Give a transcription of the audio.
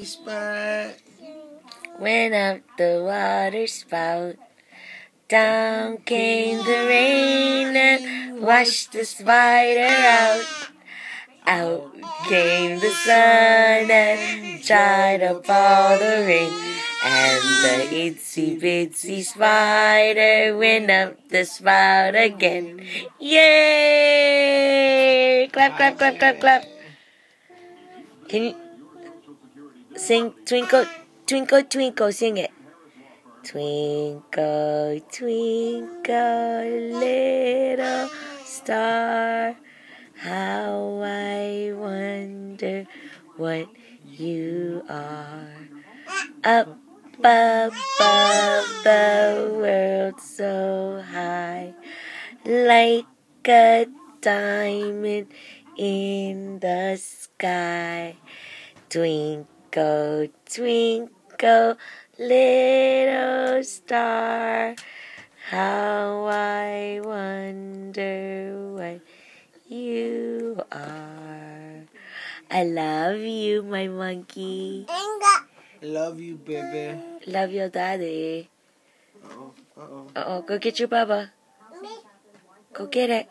Spot. Went up the water spout. Down came the rain and washed the spider out. Out came the sun and dried up all the rain. And the itsy bitsy spider went up the spout again. Yay! Clap, clap, clap, clap, clap. Can you sing Twinkle, Twinkle, Twinkle? Sing it. Twinkle, twinkle, little star, how I wonder what you are. Up above the world so high, like a diamond in the sky. Twinkle, twinkle, twinkle, little star, how I wonder what you are. I love you, my monkey. I love you, baby. Love your daddy. Uh oh. Uh oh. Uh oh, go get your bubba. Go get it.